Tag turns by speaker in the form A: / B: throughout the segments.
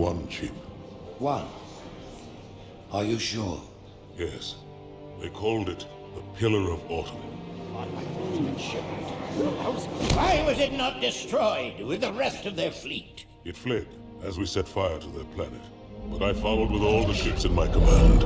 A: one chip.
B: One. Are you sure?
A: Yes. They called it the Pillar of Autumn.
C: Why was it not destroyed with the rest of their fleet?
A: It fled as we set fire to their planet. But I followed with all the ships in my command.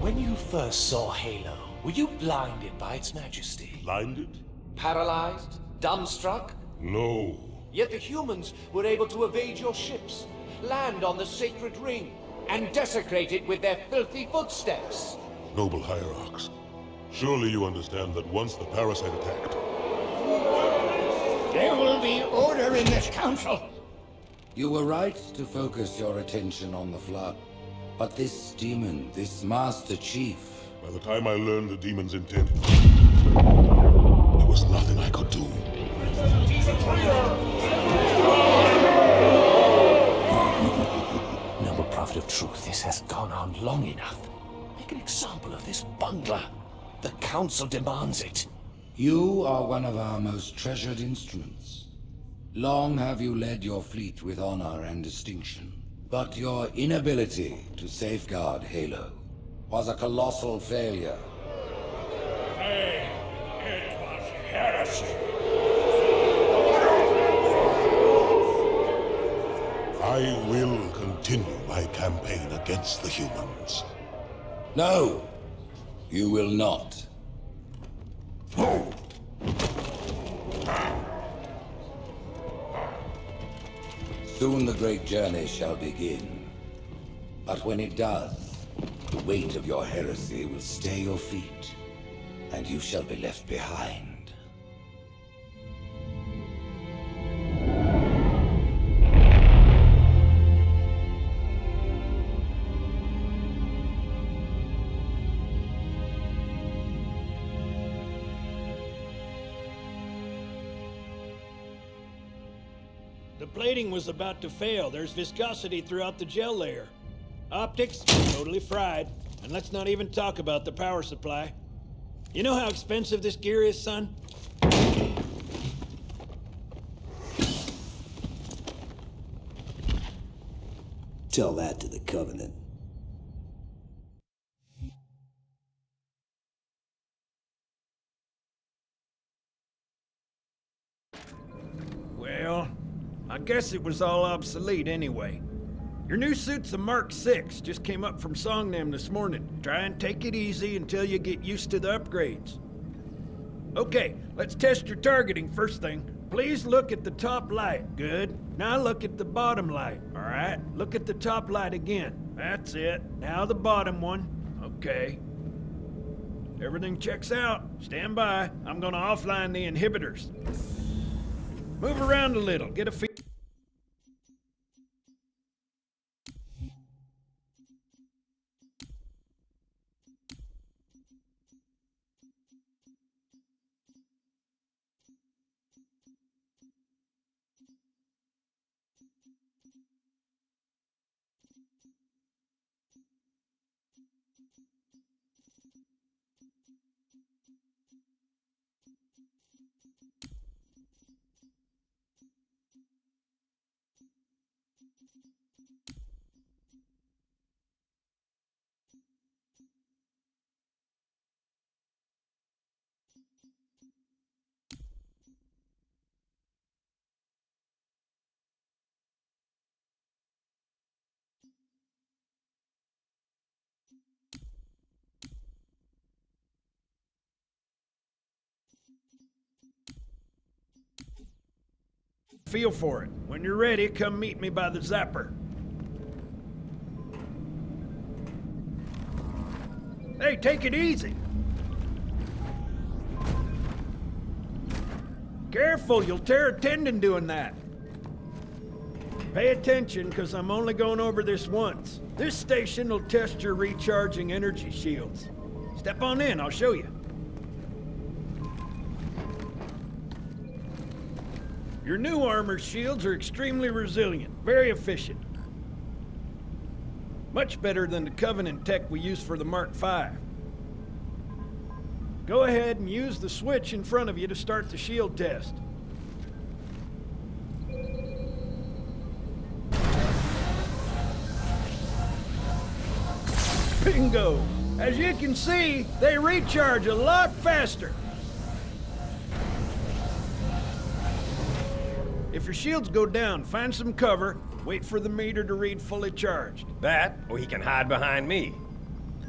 D: When you first saw Halo, were you blinded by its majesty?
A: Blinded?
D: Paralyzed? Dumbstruck?
A: No.
D: Yet the humans were able to evade your ships, land on the sacred ring, and desecrate it with their filthy footsteps.
A: Noble Hierarchs. Surely you understand that once the parasite attacked,
C: There will be order in this council.
B: You were right to focus your attention on the Flood. But this demon, this Master Chief,
A: by the time I learned the demon's intent, there was nothing I could do.
D: Noble Prophet of Truth, this has gone on long enough. Make an example of this bungler. The Council demands it.
B: you are one of our most treasured instruments. Long have you led your fleet with honor and distinction. But your inability to safeguard Halo was a colossal failure.
C: It was heresy.
A: I will continue my campaign against the humans.
B: No, you will not. Soon the great journey shall begin. But when it does, the weight of your heresy will stay your feet, and you shall be left behind.
E: Plating was about to fail. There's viscosity throughout the gel layer. Optics, totally fried. And let's not even talk about the power supply. You know how expensive this gear is, son?
F: Tell that to the Covenant.
E: Guess it was all obsolete anyway. Your new suit's a Mark 6, just came up from Songnam this morning. Try and take it easy until you get used to the upgrades. Okay, let's test your targeting first thing. Please look at the top light. Good. Now look at the bottom light. All right, look at the top light again. That's it. Now the bottom one. Okay. Everything checks out. Stand by. I'm gonna offline the inhibitors. Move around a little. Get a feel. Feel for it. When you're ready, come meet me by the zapper. Hey, take it easy. Careful, you'll tear a tendon doing that. Pay attention, because I'm only going over this once. This station will test your recharging energy shields. Step on in, I'll show you. Your new armor shields are extremely resilient, very efficient. Much better than the Covenant tech we used for the Mark V. Go ahead and use the switch in front of you to start the shield test. Bingo! As you can see, they recharge a lot faster. If your shields go down, find some cover, wait for the meter to read fully charged.
G: That, or he can hide behind me.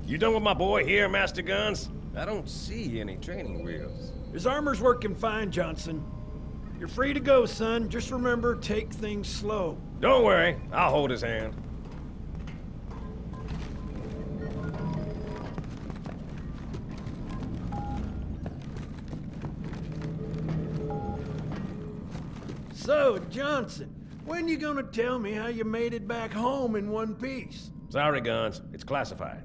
G: You done with my boy here, Master Guns? I don't see any training wheels.
E: His armor's working fine, Johnson. You're free to go, son. Just remember, take things slow.
G: Don't worry, I'll hold his hand.
E: So, Johnson, when you gonna tell me how you made it back home in one piece?
G: Sorry, Guns. It's classified.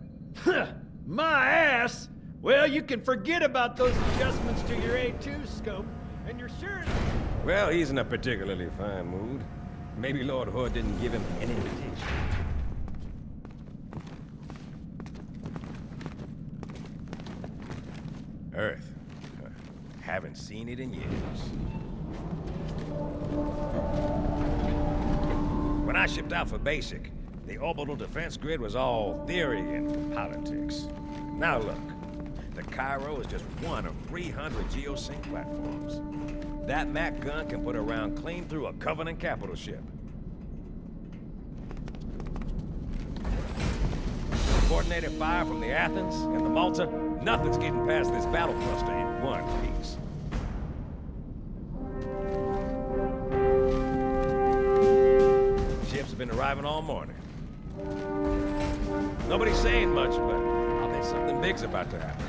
E: My ass! Well, you can forget about those adjustments to your A2 scope, and you're sure...
G: Well, he's in a particularly fine mood. Maybe Lord Hood didn't give him an invitation. Earth. Uh, haven't seen it in years. When I shipped out for basic, the orbital defense grid was all theory and politics. Now look, the Cairo is just one of 300 geosync platforms. That MAC gun can put a round clean through a Covenant capital ship. Coordinated fire from the Athens and the Malta, nothing's getting past this battle cluster in one piece. Been arriving all morning. Nobody's saying much, but I'll bet something big's about to happen.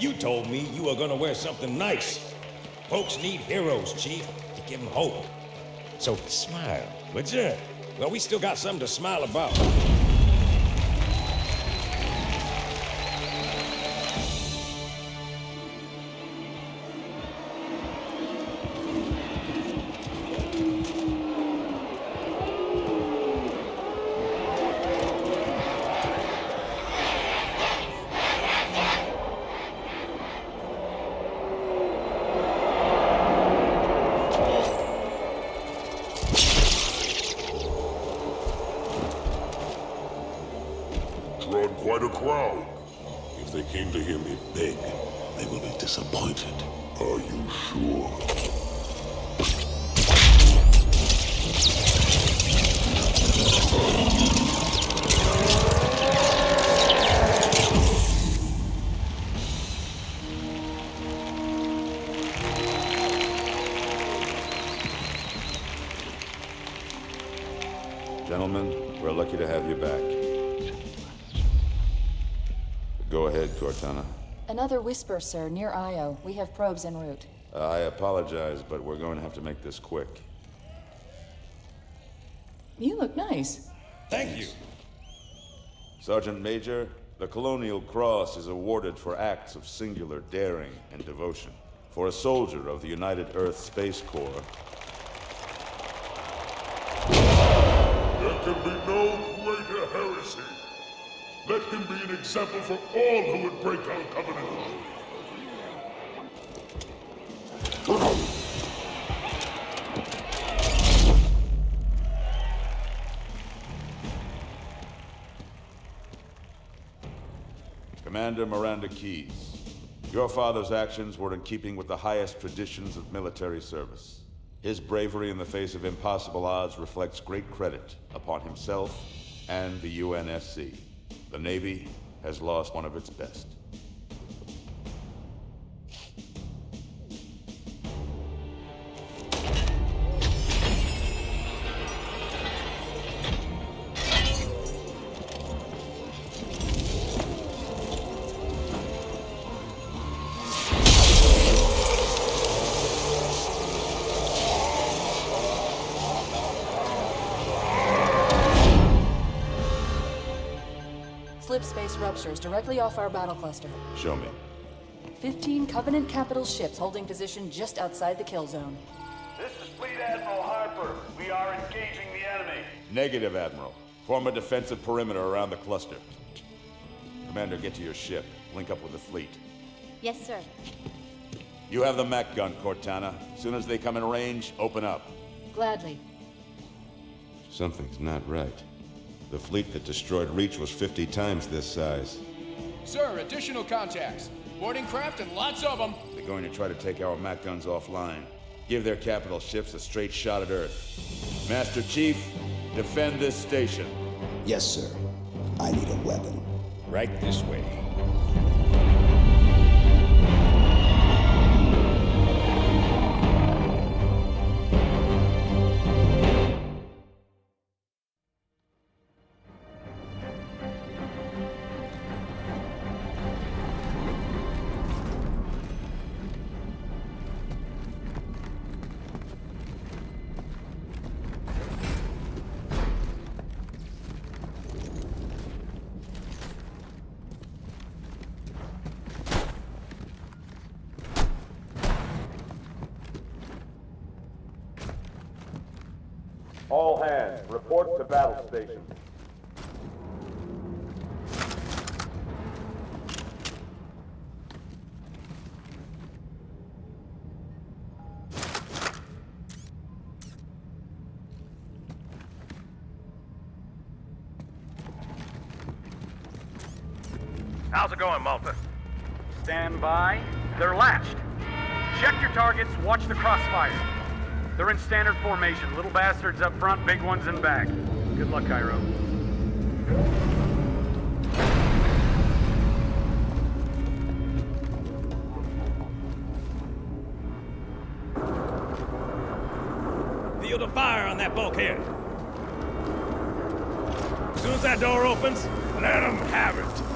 F: You told me
G: you were gonna wear something nice. Folks need heroes, Chief, to give them hope. So smile, would you? Well, we still got something to smile about.
H: Whisper, sir, near Io. We have probes en route.
I: Uh, I apologize, but we're going to have to make this quick.
H: You look nice.
G: Thank you.
I: Sergeant Major, the Colonial Cross is awarded for acts of singular daring and devotion. For a soldier of the United Earth Space Corps,
A: There can be no greater heresy. Let him be an example for all who would break our covenant.
I: Commander Miranda Keyes, your father's actions were in keeping with the highest traditions of military service. His bravery in the face of impossible odds reflects great credit upon himself and the UNSC. The Navy has lost one of its best.
H: Space directly off our battle cluster.
I: Show me.
H: 15 Covenant capital ships holding position just outside the kill zone.
J: This is Fleet Admiral Harper. We are engaging the enemy.
I: Negative, Admiral. Form a defensive perimeter around the cluster. Commander, get to your ship. Link up with the fleet.
J: Yes, sir.
I: You have the MAC gun, Cortana. As soon as they come in range, open up.
K: Gladly.
I: Something's not right. The fleet that destroyed Reach was 50 times this size.
L: Sir, additional contacts. Boarding craft and lots of them.
I: They're going to try to take our MAC guns offline. Give their capital ships a straight shot at Earth. Master Chief, defend this station.
F: Yes, sir. I need a weapon.
M: Right this way.
N: Hands, report to battle station.
G: In standard formation. Little bastards up front, big ones in back. Good luck, Cairo.
M: Field of fire on that bulkhead. As soon as that door opens, let them have it.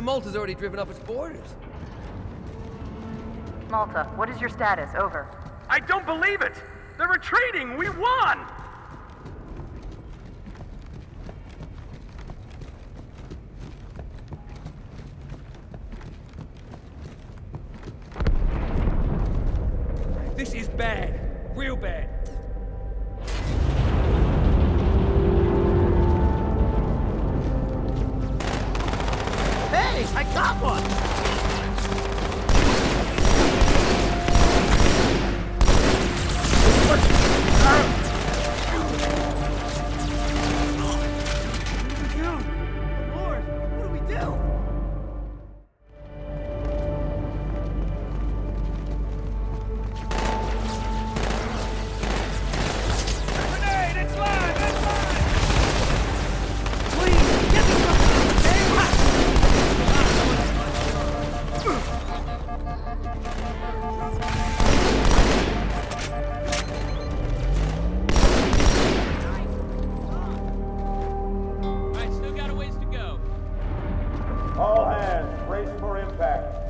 O: The
P: Malta's already driven off its boarders.
K: Malta, what is your status? Over.
M: I don't believe it! They're retreating! We won!
I: All hands, brace for impact.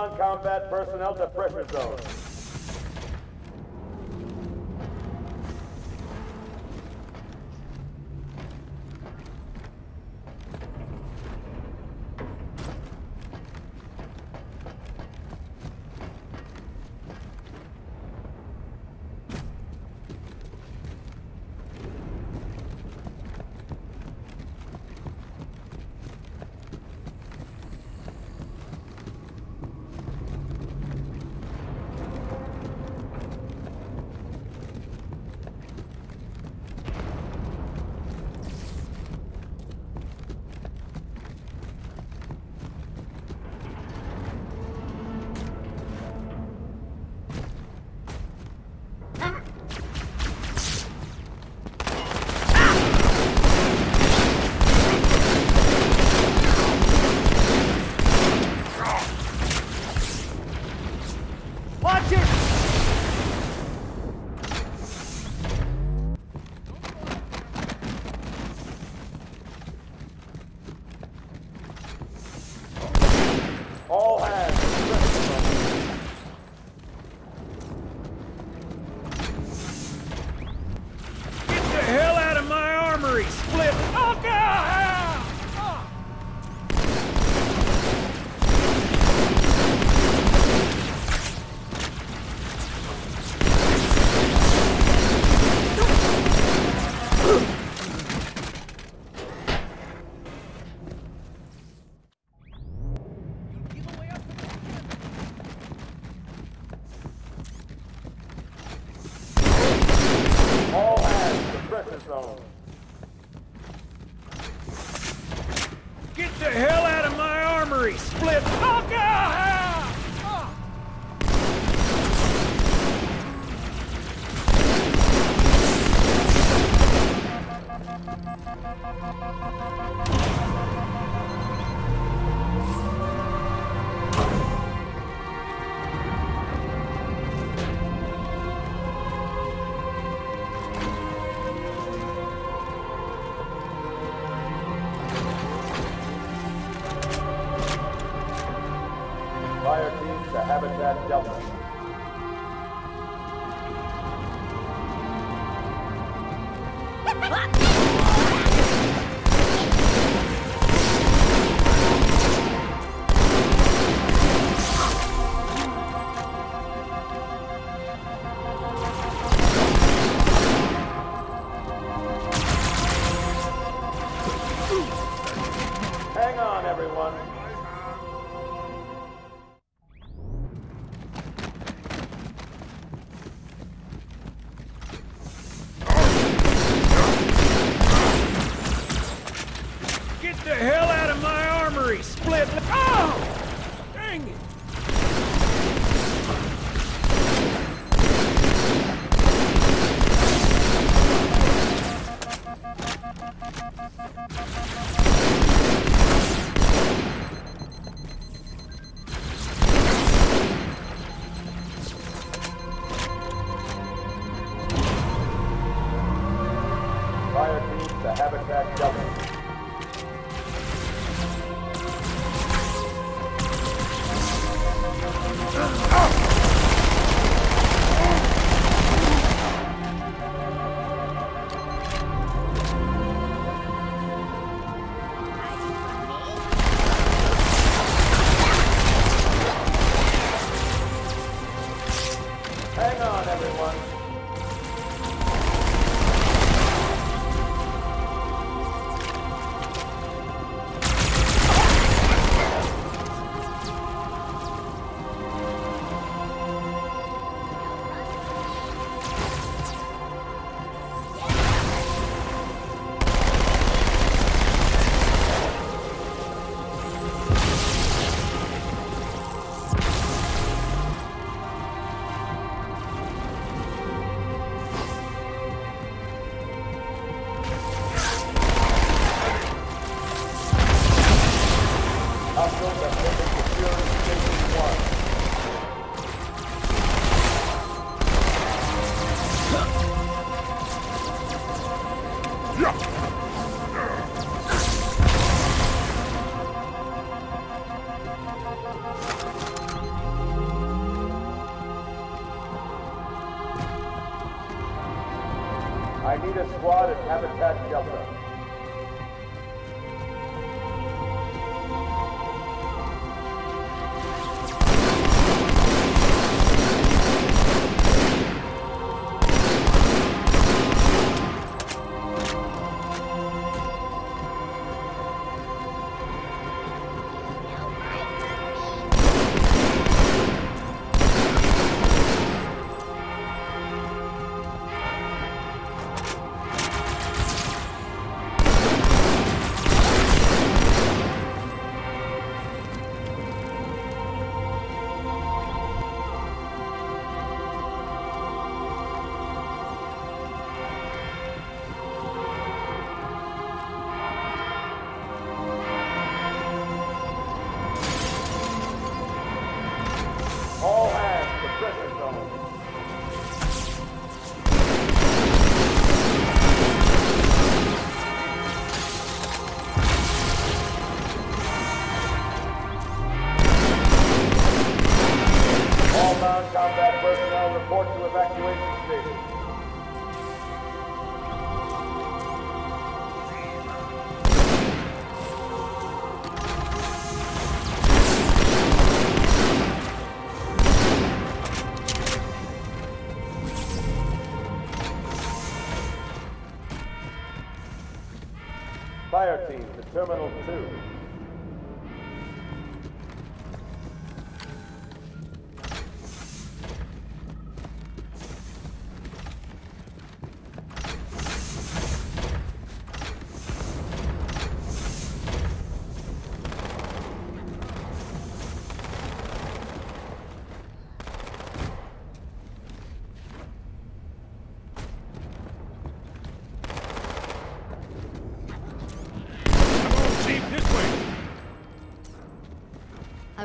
I: non-combat personnel to pressure zone.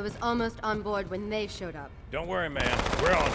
Q: Was almost on board when they showed up.
G: Don't worry, man. We're on.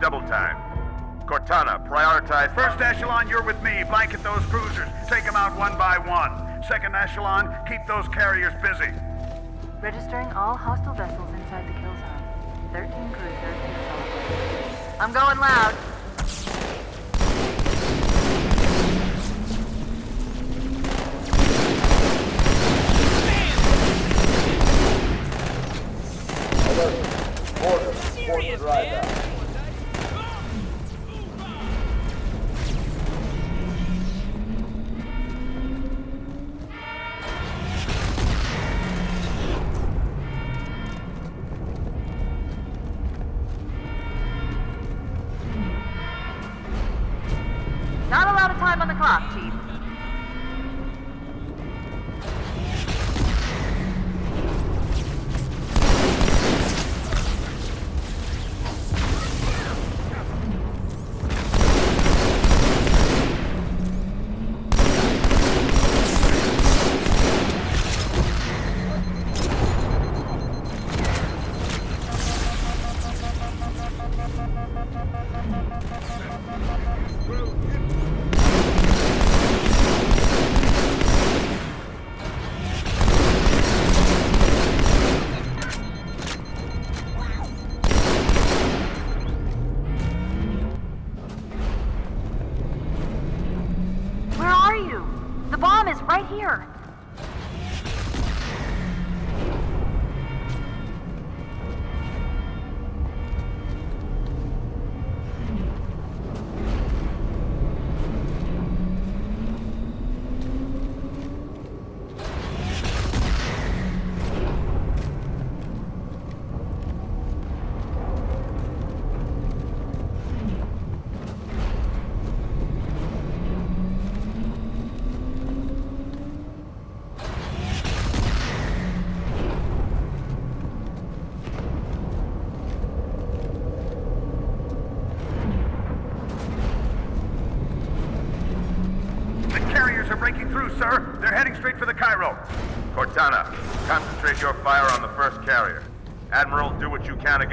R: Double time. Cortana, prioritize...
N: First echelon, you're with me. Blanket those cruisers. Take them out one by one. Second echelon, keep those carriers busy.
K: Registering all hostile vessels inside the kill zone. 13 cruisers, two teleporters. I'm going loud.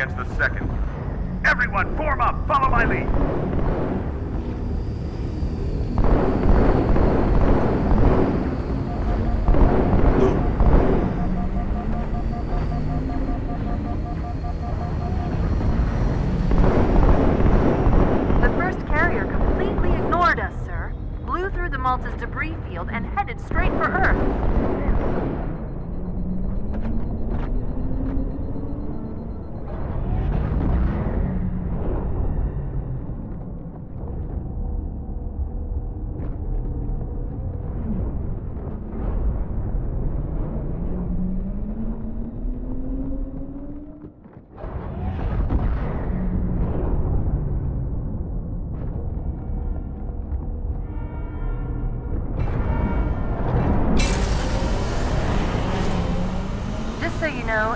R: Against the second.
N: Everyone, form up. Follow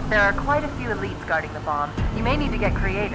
A: there are quite a few elites guarding the bomb. You may need to get creative.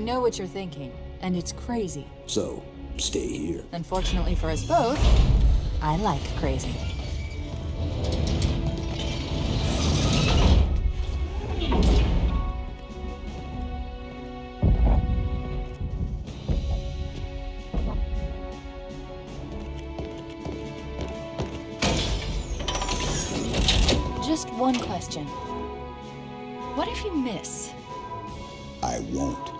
K: Know what you're thinking, and it's crazy.
F: So, stay here.
K: Unfortunately for us both, I like crazy. Just one question. What if you miss?
F: I won't.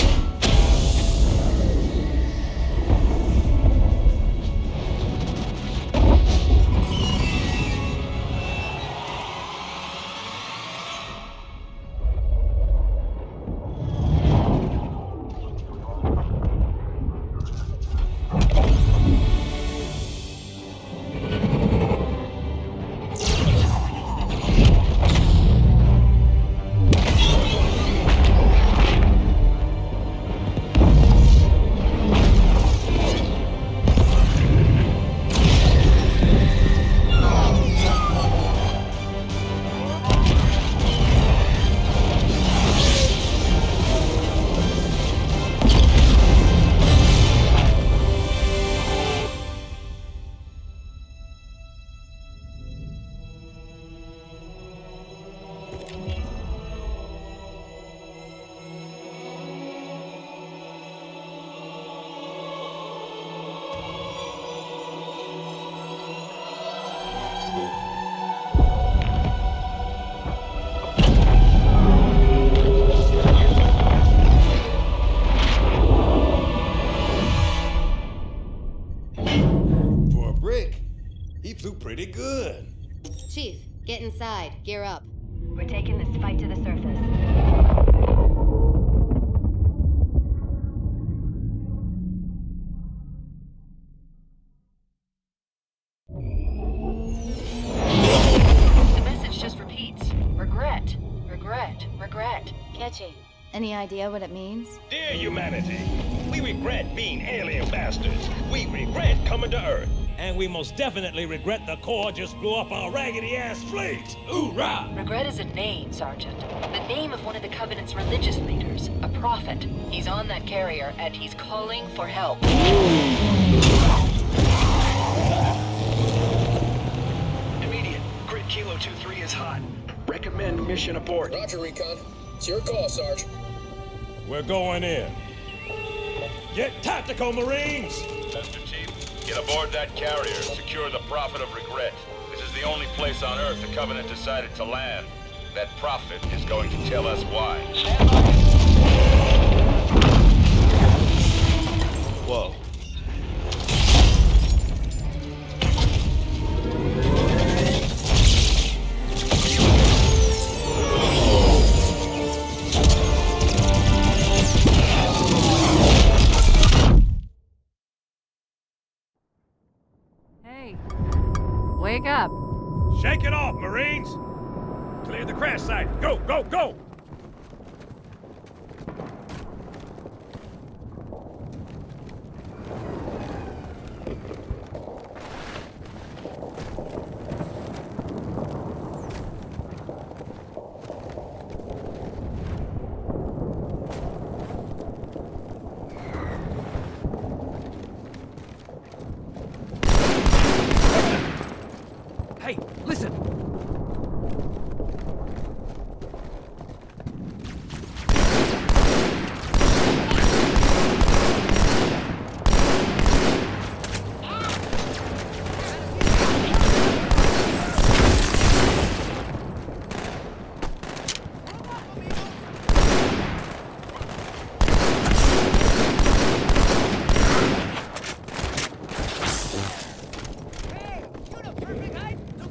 S: Any idea what it means?
G: Dear humanity, we regret being alien bastards. We regret coming to Earth. And we most definitely regret the Corps just blew up our raggedy ass fleet. Hoorah!
K: Regret is a name, Sergeant. The name of one of the Covenant's religious leaders, a prophet. He's on that carrier, and he's calling for help.
T: Immediate. Grid Kilo 2-3 is hot. Recommend mission abort.
U: Roger, Recon. It's your call, Sarge.
G: We're going in. Get tactical, Marines!
U: Master Chief,
I: Get aboard that carrier and secure the Prophet of Regret. This is the only place on Earth the Covenant decided to land. That Prophet is going to tell us why.
K: Whoa.
G: Marines! Clear the crash site. Go, go, go!
P: Hey, listen!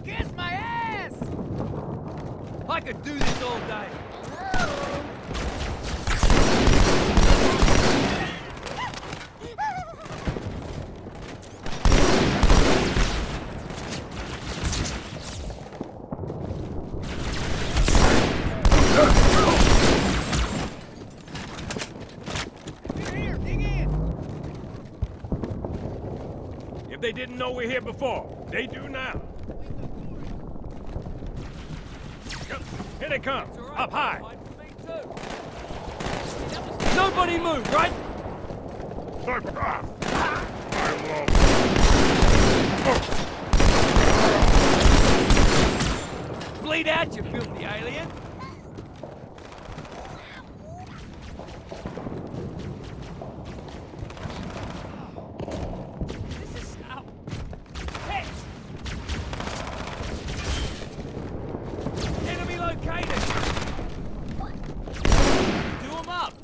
M: Kiss my ass!
P: I could do this all day.
G: If they didn't know we're here before, they do now. Here they come. Up high.
P: Nobody move, right? Bleed out, you filthy alien! Enemy located! Do 'em up!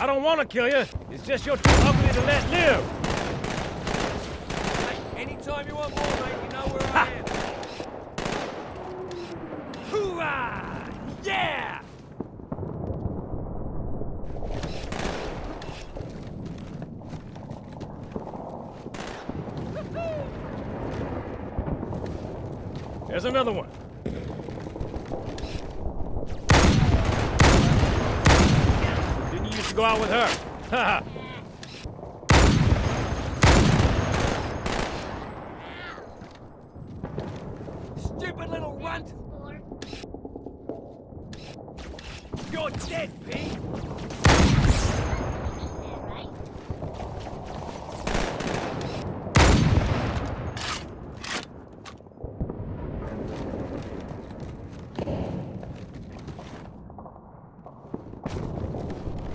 G: I don't want to kill you. It's just you're too ugly to let live.
P: Anytime you want more, mate, you know where I am. Hoorah! Yeah!
G: There's another one. Didn't you used to go out with her? Haha.
P: Stupid little runt! You're dead, Pete!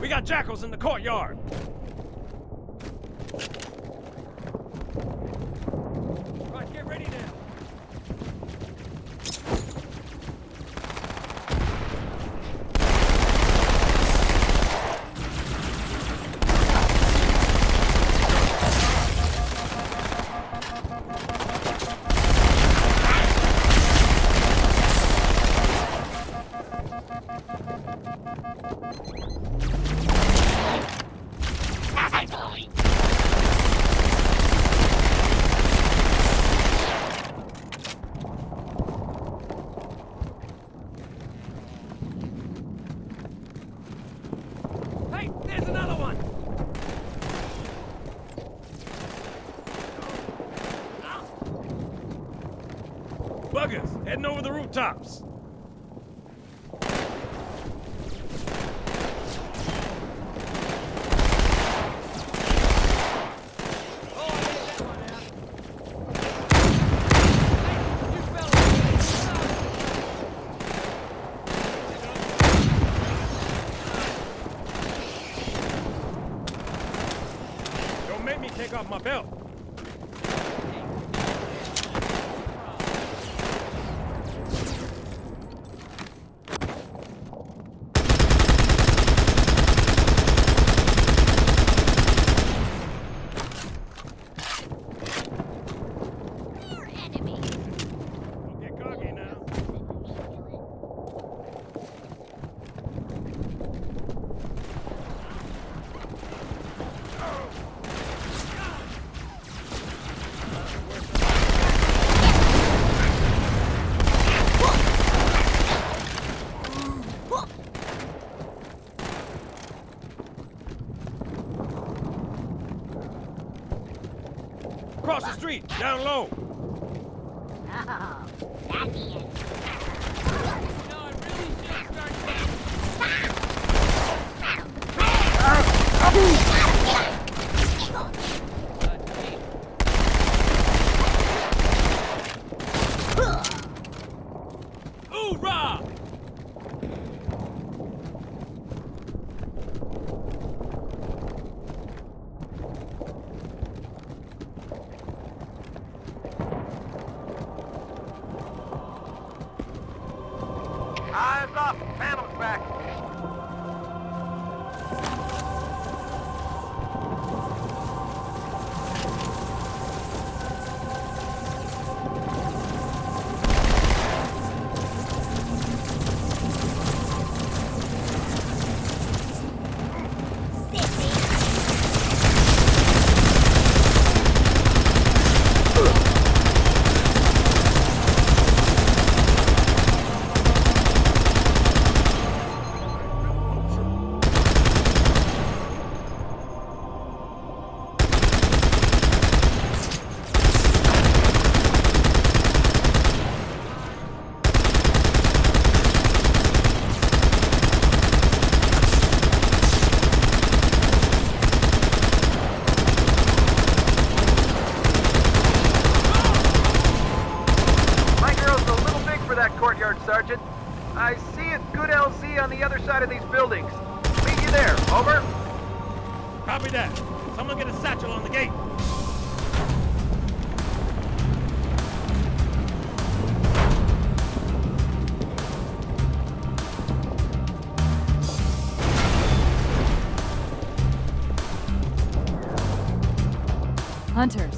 G: we got jackals in the courtyard. rooftops!
K: Hunters.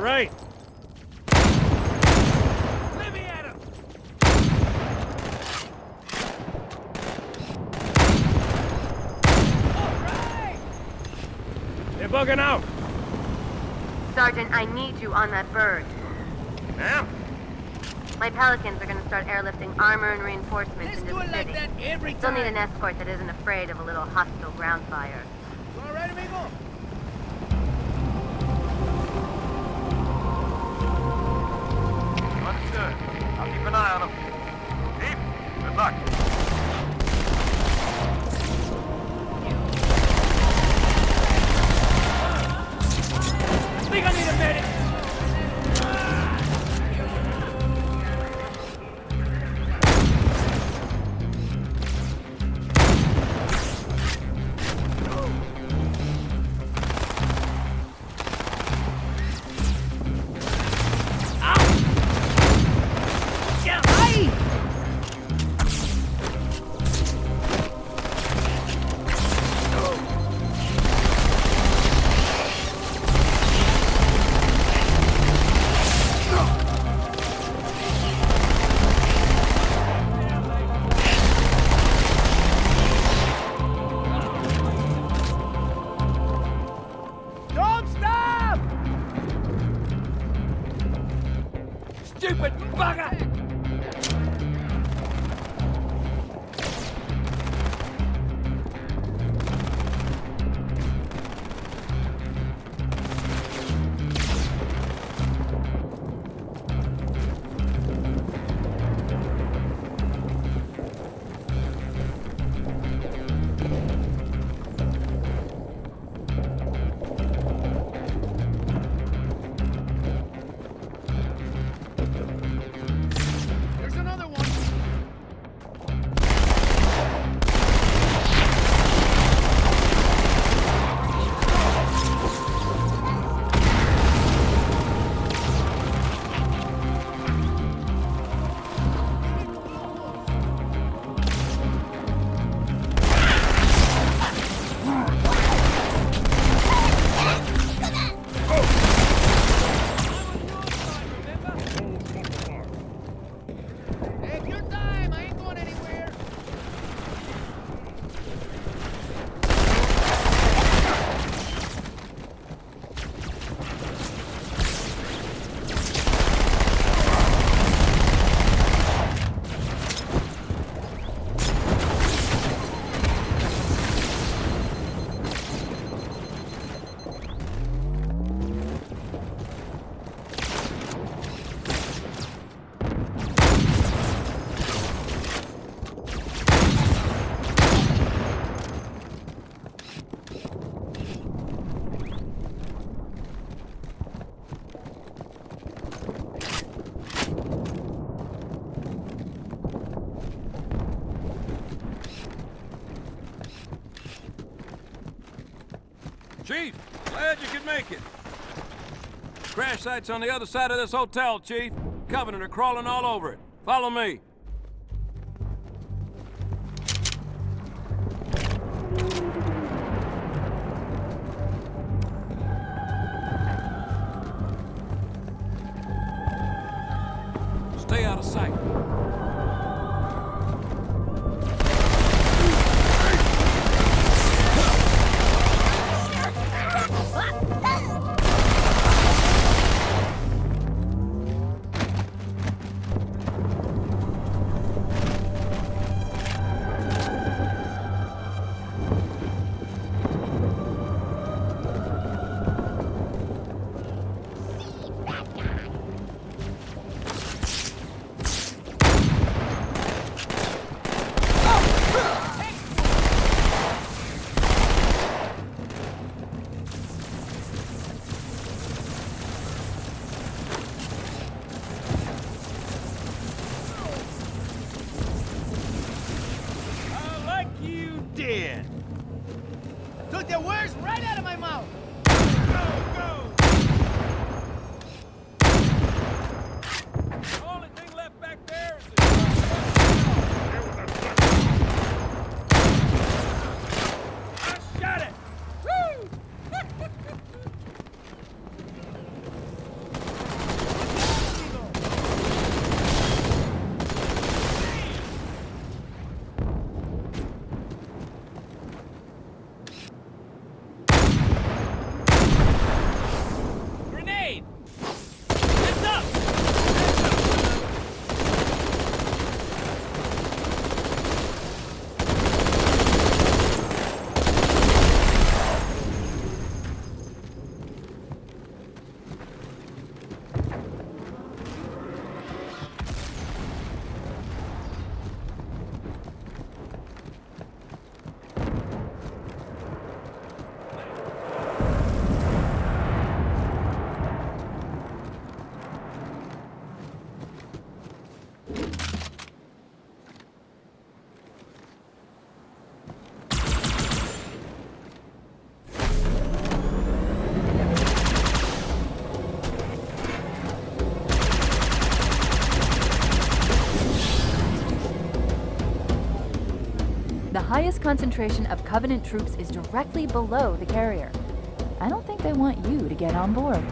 G: right.
V: All right.
G: They're bugging out.
Q: Sergeant, I need you on that bird.
W: Ma'am?
Q: My pelicans are gonna start airlifting armor and reinforcements
M: Let's
Q: into the city. Like need an escort that isn't afraid of a little hostile ground fire.
M: All right, amigo.
W: Keep an eye on
G: him. On the other side of this hotel, Chief. Covenant are crawling all over it. Follow me.
K: Concentration of Covenant troops is directly below the carrier. I don't think they want you to get on board.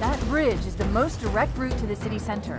K: That bridge is the most direct route to the city center.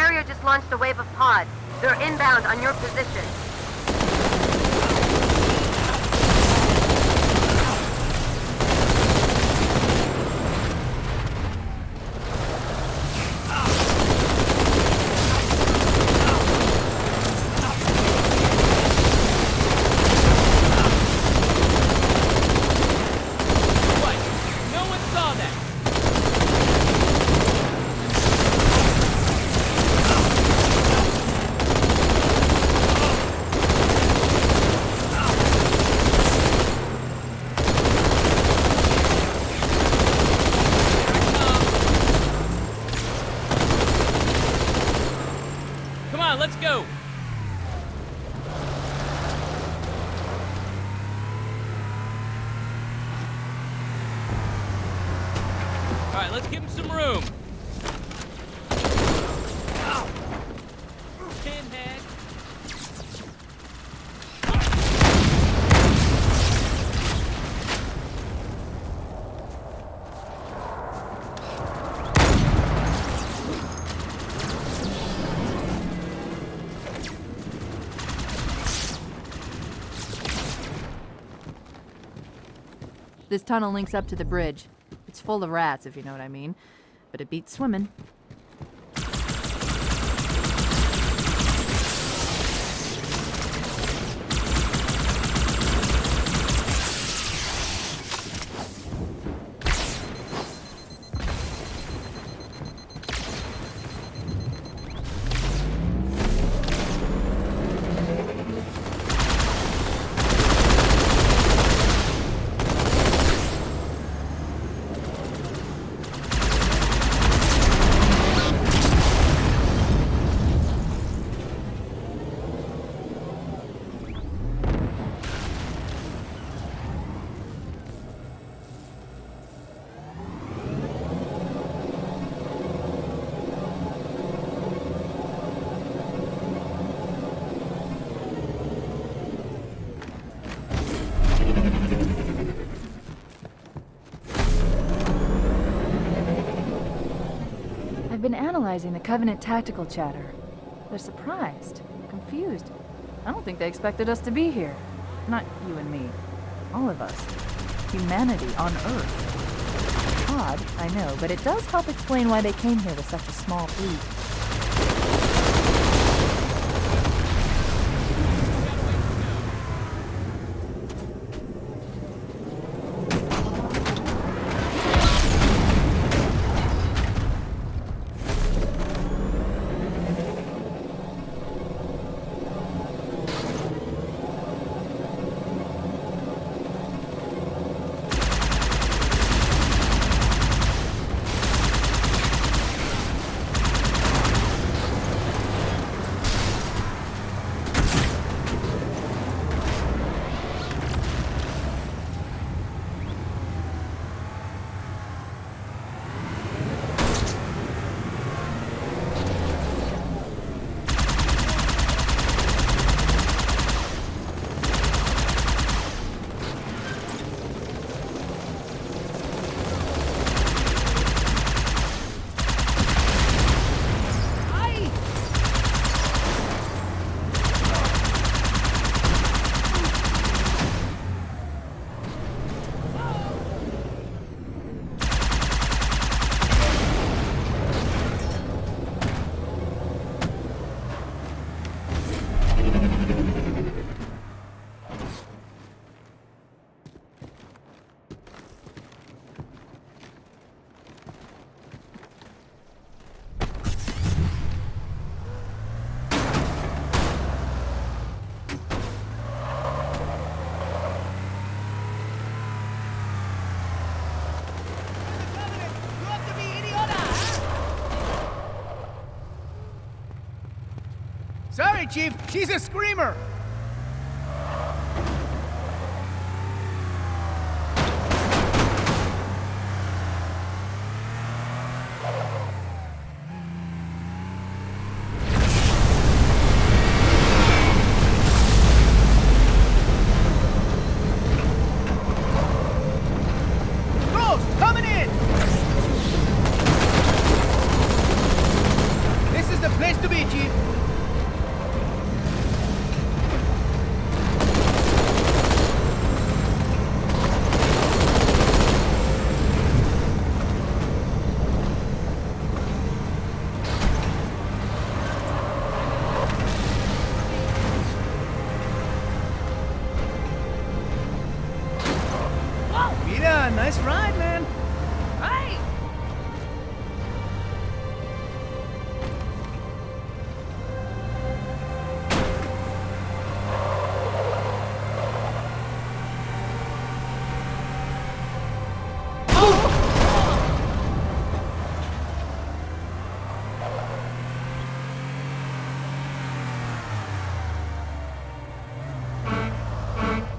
X: Carrier just launched a wave of pods. They're inbound on your position.
Y: What? No one saw that. Come on, let's go. All right, let's give him some room.
K: This tunnel links up to the bridge. Full of rats, if you know what I mean. But it beats swimming. Analyzing the Covenant tactical chatter. They're surprised, confused. I don't think they expected us to be here. Not you and me. All of us. Humanity on Earth. Odd, I know, but it does help explain why they came here with such a small fleet.
M: Chief. She's a screamer. Nice ride, man.
Y: Hey!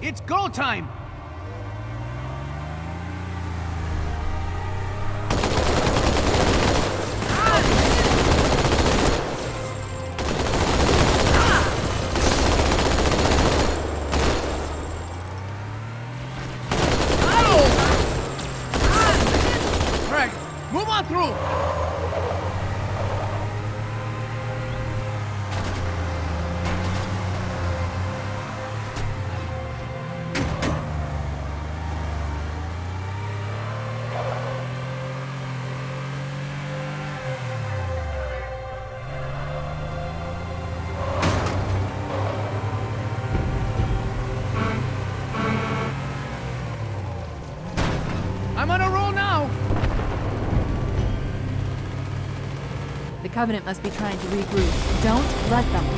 M: It's go time.
K: Covenant must be trying to regroup. Don't let them.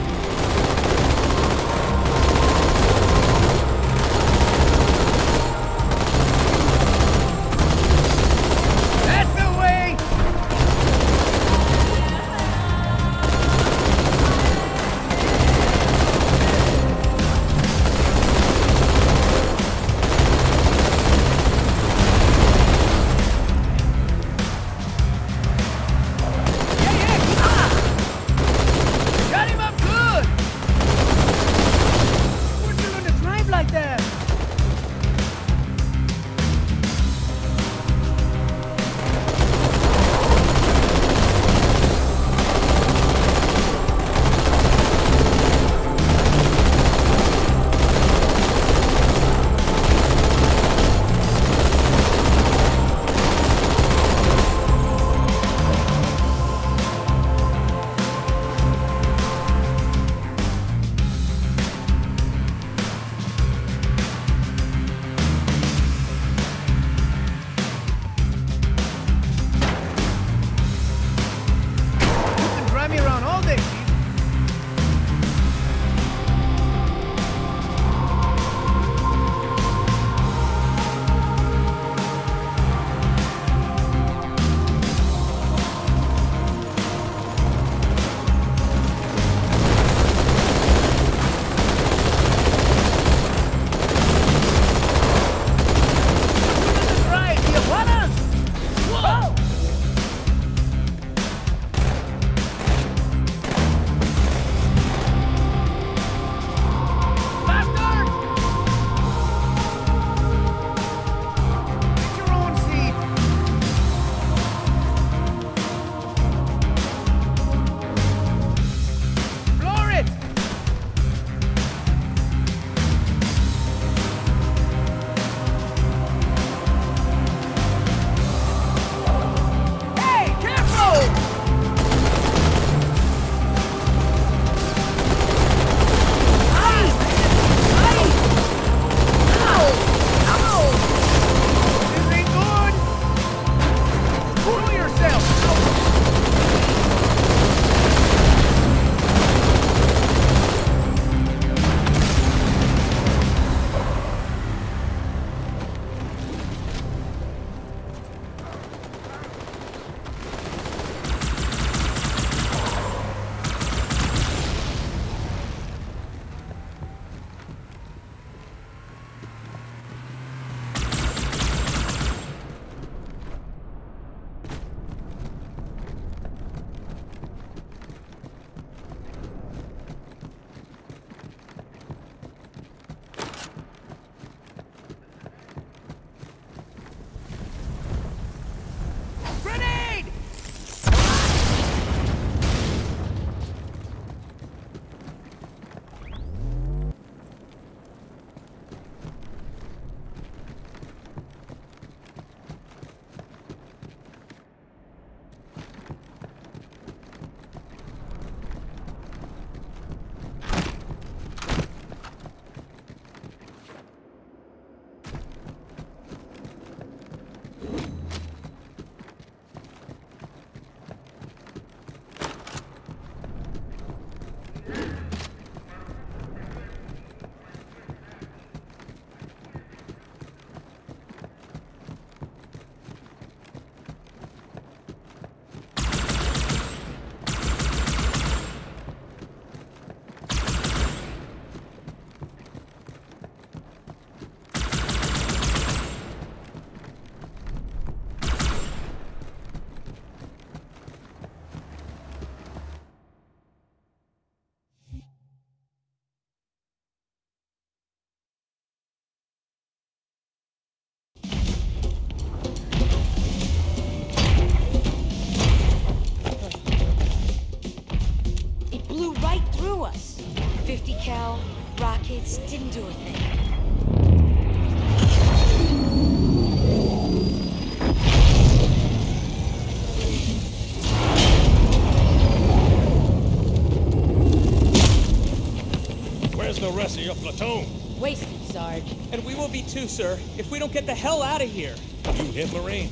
G: Platoon?
Z: Wasted, Sarge.
Y: And we will be too, sir, if we don't get the hell out of here.
G: You hit Marine?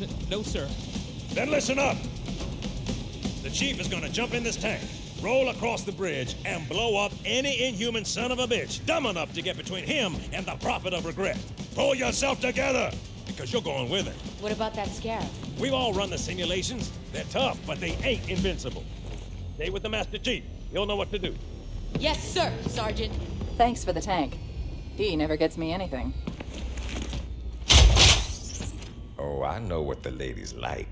Y: N- no, sir.
G: Then listen up. The chief is gonna jump in this tank, roll across the bridge, and blow up any inhuman son of a bitch dumb enough to get between him and the Prophet of Regret. Pull yourself together, because you're going with it.
Z: What about that scarab?
G: We've all run the simulations. They're tough, but they ain't invincible. Stay with the Master Chief. He'll know what to do.
Z: Yes, sir, Sergeant.
K: Thanks for the tank. He never gets me anything.
G: Oh, I know what the ladies like.